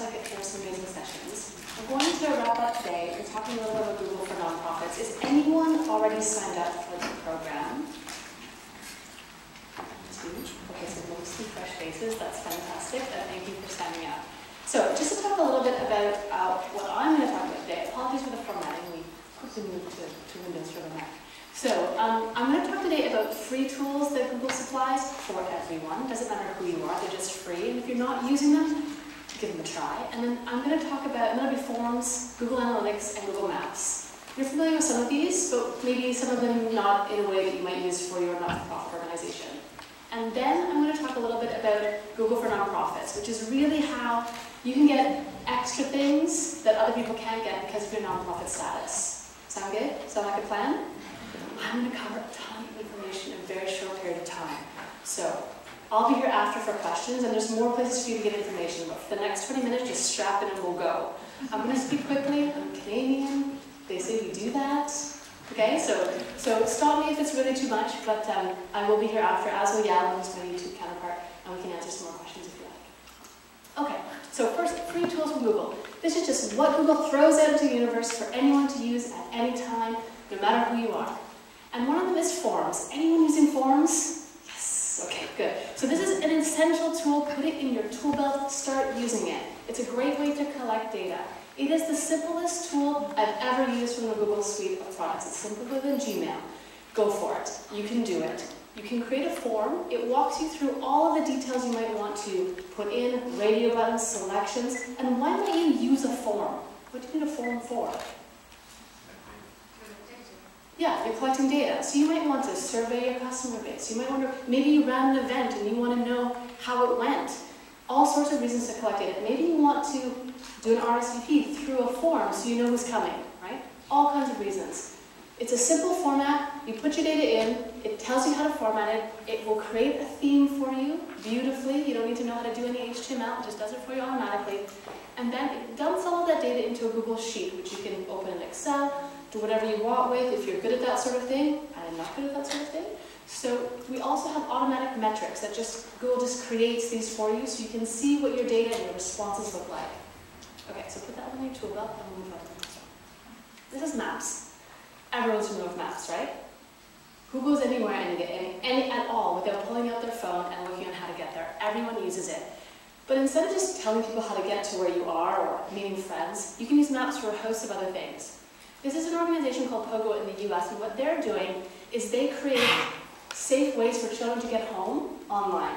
for some sessions. We're going to wrap up today and talking a little bit about Google for Nonprofits. Is anyone already signed up for the program? Okay, so mostly fresh faces. That's fantastic. And thank you for signing up. So just to talk a little bit about uh, what I'm going to talk about today. Apologies for the formatting. We quickly moved to, to Windows for the Mac. So um, I'm going to talk today about free tools that Google supplies for everyone. Doesn't matter who you are, they're just free. And if you're not using them, give them a try. And then I'm going to talk about, and that'll be Forms, Google Analytics, and Google Maps. You're familiar with some of these, but maybe some of them not in a way that you might use for your not-for-profit organization. And then I'm going to talk a little bit about Google for Nonprofits, which is really how you can get extra things that other people can't get because of your nonprofit status. Sound good? Sound like a plan? I'm going to cover a ton of information in a very short period of time. So I'll be here after for questions, and there's more places for you to get information. But for the next 20 minutes, just strap in and we'll go. I'm going to speak quickly. I'm Canadian. They say we do that. Okay, so so stop me if it's really too much, but um, I will be here after, as will Yal, who's my YouTube counterpart, and we can answer some more questions if you like. Okay, so first, free tools from Google. This is just what Google throws out into the universe for anyone to use at any time, no matter who you are. And one of them is Forms. Anyone using Forms? Okay, good. So this is an essential tool. Put it in your tool belt, start using it. It's a great way to collect data. It is the simplest tool I've ever used from the Google suite of products. It's simpler than Gmail. Go for it. You can do it. You can create a form. It walks you through all of the details you might want to put in, radio buttons, selections, and why might you use a form? What do you need a form for? Yeah, you're collecting data. So you might want to survey your customer base. You might wonder, maybe you ran an event and you want to know how it went. All sorts of reasons to collect data. Maybe you want to do an RSVP through a form so you know who's coming, right? All kinds of reasons. It's a simple format. You put your data in. It tells you how to format it. It will create a theme for you beautifully. You don't need to know how to do any HTML. It just does it for you automatically. And then it dumps all of that data into a Google Sheet, which you can open in Excel, do whatever you want with if you're good at that sort of thing. I'm not good at that sort of thing. So we also have automatic metrics that just Google just creates these for you so you can see what your data and your responses look like. Okay, so put that on your tool belt and move on. This is maps. Everyone's familiar with maps, right? Who goes anywhere and any, any at all without pulling out their phone and looking at how to get there? Everyone uses it. But instead of just telling people how to get to where you are or meeting friends, you can use maps for a host of other things. This is an organization called Pogo in the US, and what they're doing is they create safe ways for children to get home online.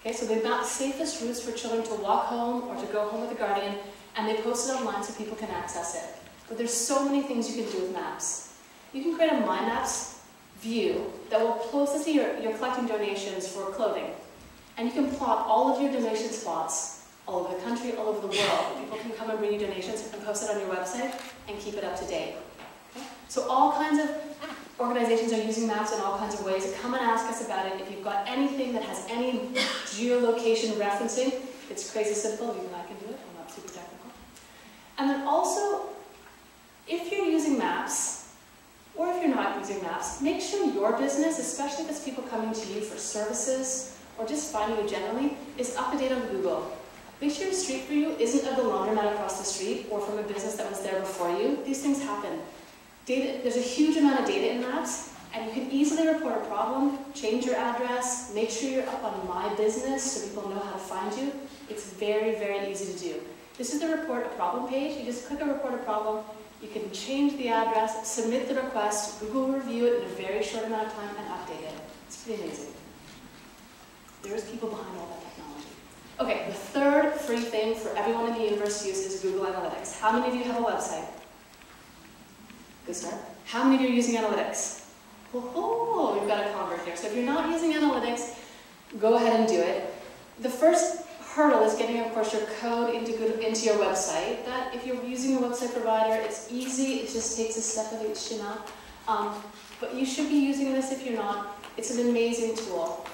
Okay, so they've map safest routes for children to walk home or to go home with a guardian, and they post it online so people can access it. But there's so many things you can do with maps. You can create a My Maps view that will closest to your, your collecting donations for clothing. And you can plot all of your donation spots all over the country, all over the world. People can come and bring you donations and post it on your website and keep it up to date. Okay? So all kinds of organizations are using maps in all kinds of ways. Come and ask us about it. If you've got anything that has any geolocation referencing, it's crazy simple. Even I can do it. I'm not super technical. And then also, if you're using maps, or if you're not using maps, make sure your business, especially if it's people coming to you for services or just finding you generally, is up to date on Google. Make sure your Street View isn't of the laundromat across the street or from a business that was there before you. These things happen. Data, there's a huge amount of data in maps, and you can easily report a problem, change your address, make sure you're up on My Business so people know how to find you. It's very, very easy to do. This is the report a problem page. You just click a report a problem. You can change the address, submit the request, Google will review it in a very short amount of time and update it. It's pretty amazing. There's people behind all that. Okay, the third free thing for everyone in the universe to use is Google Analytics. How many of you have a website? Good start. How many of you are using Analytics? Oh, we've got a convert here. So if you're not using Analytics, go ahead and do it. The first hurdle is getting, of course, your code into, into your website. That, if you're using a website provider, it's easy. It just takes a step of HTML. Um, but you should be using this if you're not. It's an amazing tool.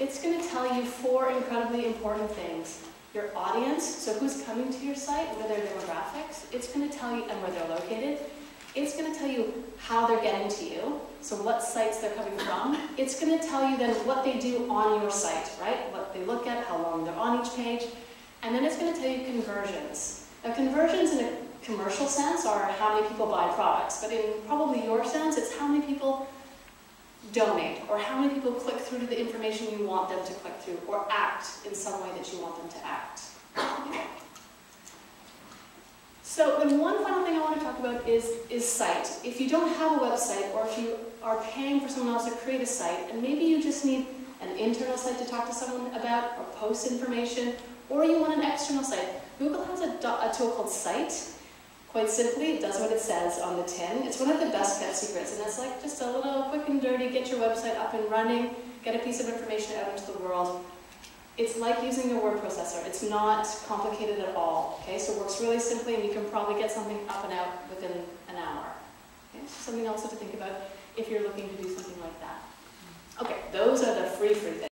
It's going to tell you four incredibly important things. Your audience, so who's coming to your site, what are their demographics. It's going to tell you, and where they're located. It's going to tell you how they're getting to you, so what sites they're coming from. It's going to tell you then what they do on your site, right? What they look at, how long they're on each page. And then it's going to tell you conversions. Now, conversions in a commercial sense are how many people buy products, but in probably your sense, it's how many people donate, or how many people click through to the information you want them to click through, or act in some way that you want them to act. So then one final thing I want to talk about is, is site. If you don't have a website, or if you are paying for someone else to create a site, and maybe you just need an internal site to talk to someone about, or post information, or you want an external site, Google has a, a tool called Site. Quite simply, it does what it says on the tin. It's one of the best kept secrets, and it's like just a little quick and dirty, get your website up and running, get a piece of information out into the world. It's like using a word processor. It's not complicated at all. Okay, so it works really simply, and you can probably get something up and out within an hour. Okay, so something also to think about if you're looking to do something like that. Okay, those are the free free things.